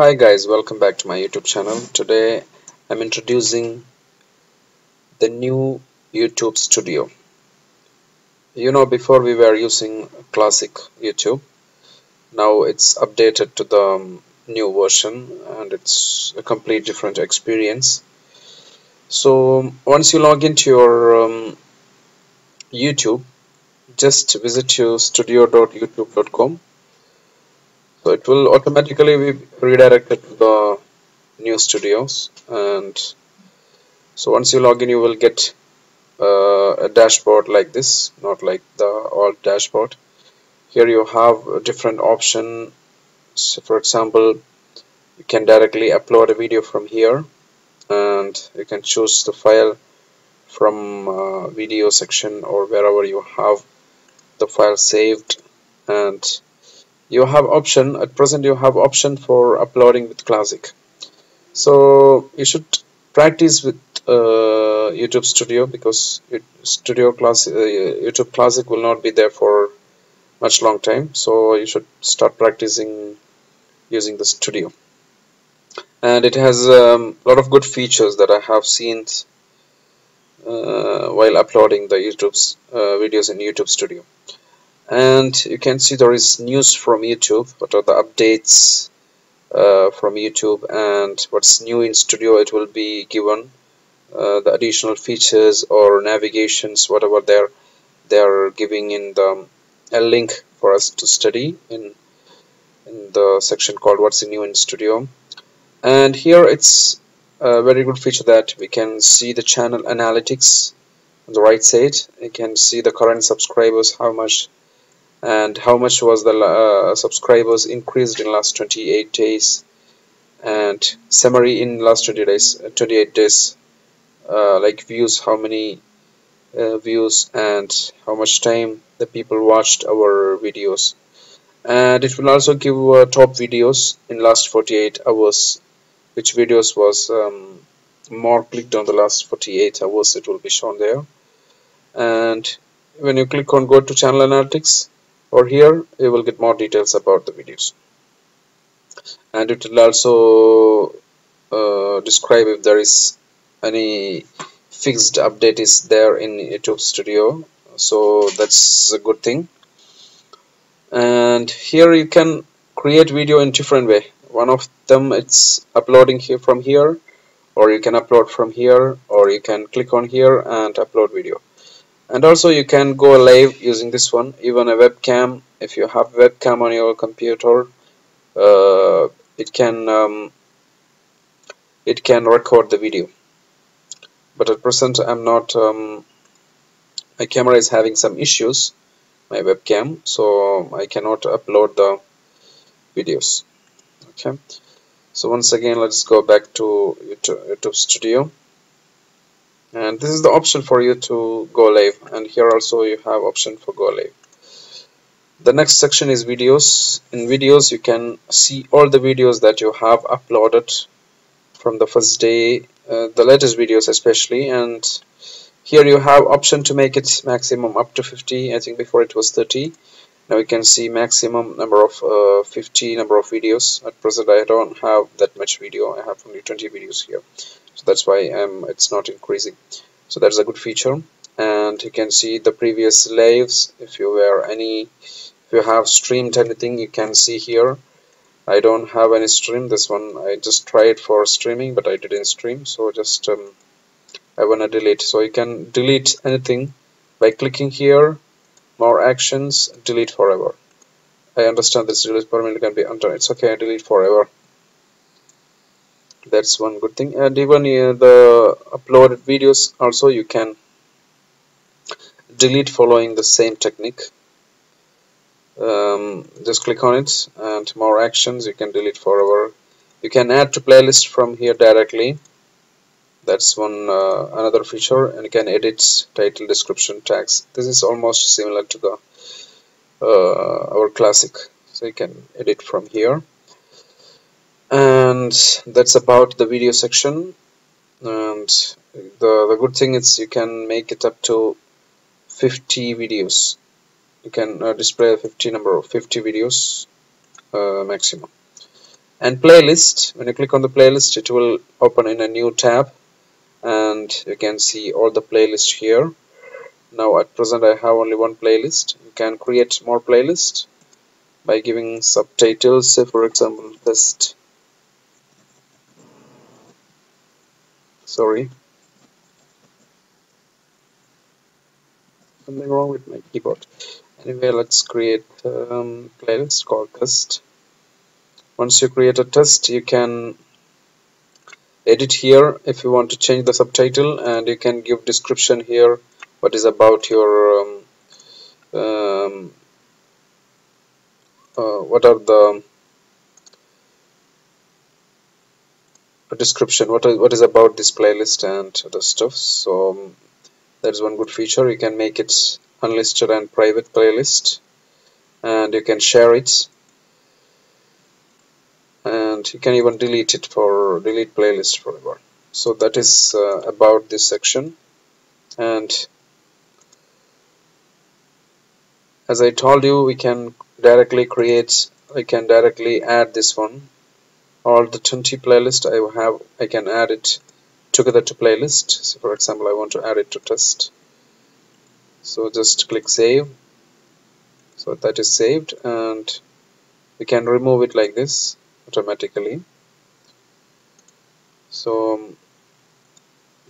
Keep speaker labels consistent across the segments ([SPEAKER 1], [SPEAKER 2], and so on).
[SPEAKER 1] Hi guys, welcome back to my YouTube channel. Today I'm introducing the new YouTube Studio. You know before we were using classic YouTube. Now it's updated to the um, new version and it's a complete different experience. So once you log into your um, YouTube, just visit your studio.youtube.com so it will automatically be redirected to the new studios. And so once you log in you will get uh, a dashboard like this not like the old dashboard. Here you have a different option. So for example you can directly upload a video from here and you can choose the file from uh, video section or wherever you have the file saved. And you have option at present you have option for uploading with classic. So you should practice with uh, YouTube Studio because Studio Classic uh, YouTube Classic will not be there for much long time. So you should start practicing using the Studio. And it has a um, lot of good features that I have seen uh, while uploading the YouTube's uh, videos in YouTube Studio and you can see there is news from YouTube what are the updates uh, from YouTube and what's new in studio it will be given uh, the additional features or navigations whatever they're they're giving in the a link for us to study in in the section called what's new in studio. And here it's a very good feature that we can see the channel analytics on the right side. You can see the current subscribers how much and how much was the uh, subscribers increased in last 28 days? And summary in last 20 days uh, 28 days uh, like views how many uh, views and how much time the people watched our videos. And it will also give uh, top videos in last 48 hours which videos was um, more clicked on the last 48 hours it will be shown there. And when you click on go to channel analytics or here you will get more details about the videos. And it will also uh, describe if there is any fixed update is there in YouTube Studio. So that's a good thing. And here you can create video in different way. One of them it's uploading here from here or you can upload from here or you can click on here and upload video and also you can go live using this one even a webcam. If you have webcam on your computer uh, it can um, it can record the video. But at present I'm not um, my camera is having some issues my webcam so I cannot upload the videos. Okay. So once again let's go back to YouTube, YouTube Studio and this is the option for you to go live. And here also you have option for go live. The next section is videos. In videos you can see all the videos that you have uploaded from the first day uh, the latest videos especially. And here you have option to make it maximum up to 50 I think before it was 30 now you can see maximum number of uh, 50 number of videos. At present I don't have that much video. I have only 20 videos here so that's why um, it's not increasing. So that's a good feature. And you can see the previous lives. If you were any if you have streamed anything you can see here. I don't have any stream. This one I just tried for streaming but I didn't stream. So just um, I wanna delete. So you can delete anything by clicking here. More actions delete forever. I understand this delete permanent can be undone it's okay I delete forever that's one good thing. And even uh, the uploaded videos also you can delete following the same technique. Um, just click on it and more actions you can delete forever. You can add to playlist from here directly. That's one uh, another feature. And you can edit title description tags. This is almost similar to the uh, our classic. So you can edit from here and that's about the video section. And the, the good thing is you can make it up to 50 videos. You can uh, display 50 number of 50 videos uh, maximum. And playlist when you click on the playlist it will open in a new tab. And you can see all the playlists here. Now at present I have only one playlist. You can create more playlists by giving subtitles. Say for example test sorry something wrong with my keyboard. Anyway let's create um, playlist called test. Once you create a test you can edit here if you want to change the subtitle and you can give description here what is about your um, um, uh, what are the description. What is what is about this playlist and other stuff? So um, that is one good feature. You can make it unlisted and private playlist. And you can share it. And you can even delete it for delete playlist forever so that is uh, about this section. And as I told you we can directly create we can directly add this one all the 20 playlist I have I can add it together to playlist. So for example I want to add it to test. So just click save. So that is saved and we can remove it like this automatically. So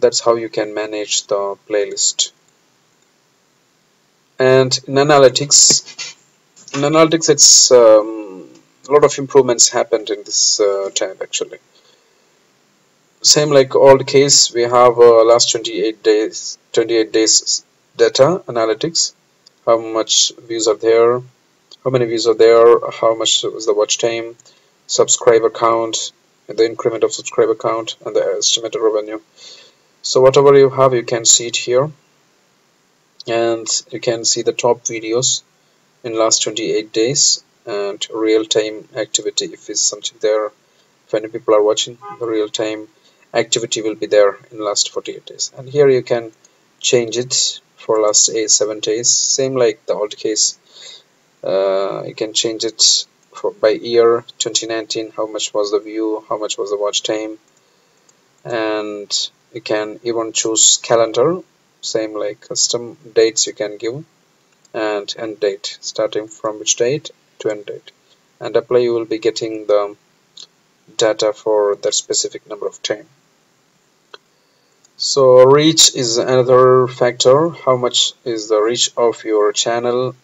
[SPEAKER 1] that's how you can manage the playlist. And in analytics in analytics it's um, a lot of improvements happened in this uh, tab actually. Same like old case we have uh, last 28 days 28 days data analytics. How much views are there? How many views are there? How much was the watch time? Subscriber count the increment of subscriber count and the estimated revenue. So whatever you have you can see it here. And you can see the top videos in last 28 days and real-time activity. If it's something there if any people are watching the real-time activity will be there in last 48 days. And here you can change it for last eight seven days. Same like the old case. Uh, you can change it for by year 2019 how much was the view how much was the watch time. And you can even choose calendar same like custom dates you can give and end date starting from which date to end and apply you will be getting the data for that specific number of time so reach is another factor. How much is the reach of your channel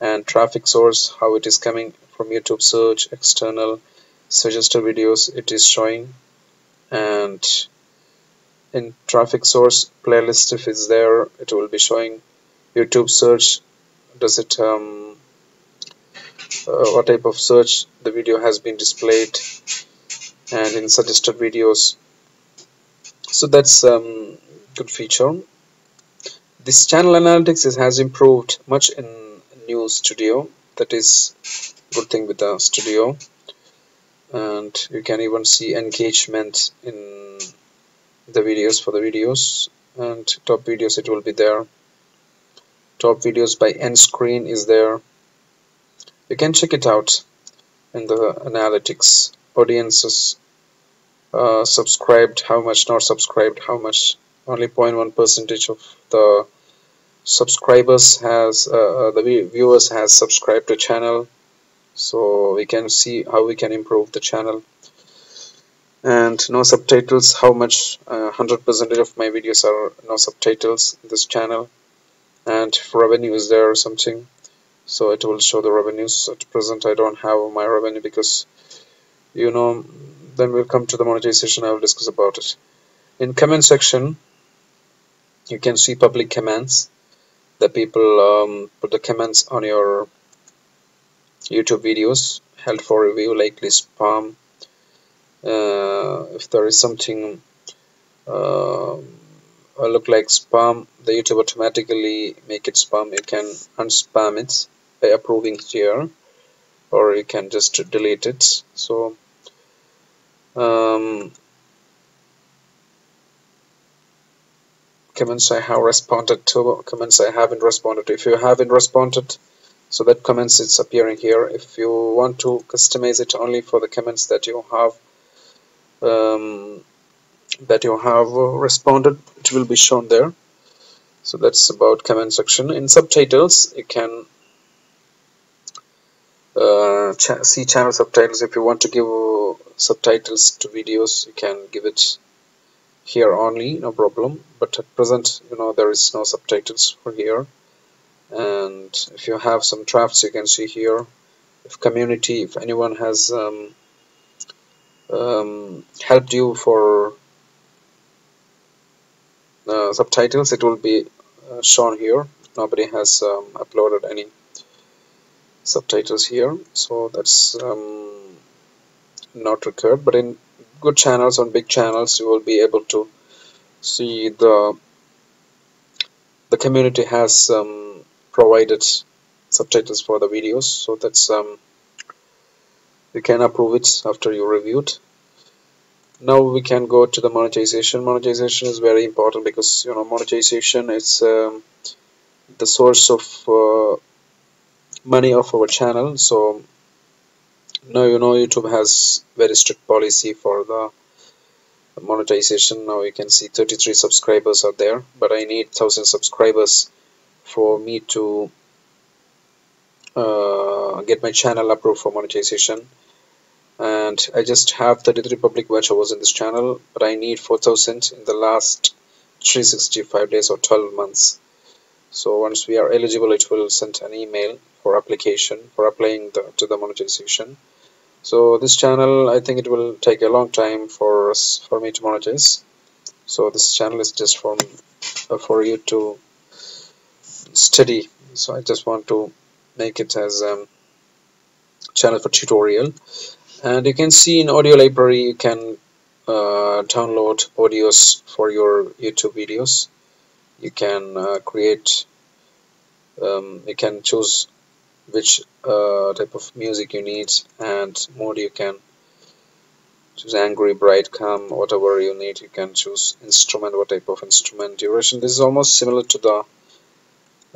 [SPEAKER 1] and traffic source? How it is coming from YouTube search external suggested videos it is showing. And in traffic source playlist if it's there it will be showing YouTube search. Does it um, uh, what type of search the video has been displayed and in suggested videos. So that's um, good feature. This channel analytics is, has improved much in new studio. That is good thing with the studio. And you can even see engagement in the videos for the videos. And top videos it will be there. Top videos by end screen is there you can check it out in the analytics. Audiences uh, subscribed how much not subscribed how much? Only 0.1 percentage of the subscribers has uh, uh the viewers has subscribed to channel. So we can see how we can improve the channel. And no subtitles how much 100% uh, of my videos are no subtitles in this channel. And revenue is there or something so it will show the revenues. At present I don't have my revenue because you know then we'll come to the monetization. I will discuss about it. In comment section you can see public comments. The people um, put the comments on your YouTube videos. Held for review likely spam. Uh, if there is something uh, look like spam the YouTube automatically make it spam. You can unspam it approving here or you can just delete it. So um, comments I have responded to comments I haven't responded to. If you haven't responded so that comments is appearing here. If you want to customize it only for the comments that you have um, that you have responded it will be shown there. So that's about comment section. In subtitles you can uh, see channel subtitles. If you want to give subtitles to videos you can give it here only no problem. But at present you know there is no subtitles for here. And if you have some drafts you can see here. If community if anyone has um, um, helped you for uh, subtitles it will be uh, shown here. Nobody has um, uploaded any subtitles here so that's um, not required but in good channels on big channels you will be able to see the the community has um, provided subtitles for the videos so that's um, you can approve it after you reviewed now we can go to the monetization. Monetization is very important because you know monetization is um, the source of uh, money of our channel so now you know YouTube has very strict policy for the monetization. Now you can see 33 subscribers are there but I need 1000 subscribers for me to uh, get my channel approved for monetization. And I just have 33 public watch hours in this channel but I need 4000 in the last 365 days or 12 months so once we are eligible it will send an email for application for applying the, to the monetization. So this channel I think it will take a long time for us for me to monetize. So this channel is just for uh, for you to study. So I just want to make it as a um, channel for tutorial. And you can see in audio library you can uh, download audios for your YouTube videos you can uh, create um, you can choose which uh, type of music you need and mode you can choose angry bright calm whatever you need you can choose instrument what type of instrument duration. This is almost similar to the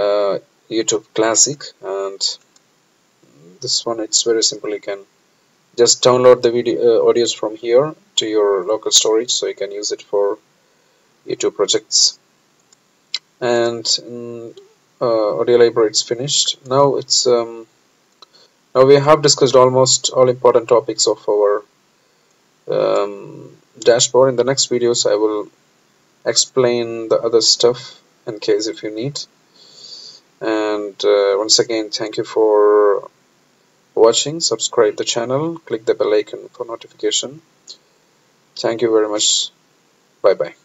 [SPEAKER 1] uh, YouTube classic and this one it's very simple. You can just download the video uh, audios from here to your local storage so you can use it for YouTube projects and mm, uh, audio library is finished. Now it's um, now we have discussed almost all important topics of our um, dashboard. In the next videos I will explain the other stuff in case if you need. And uh, once again thank you for watching. Subscribe the channel. Click the bell icon for notification. Thank you very much. Bye bye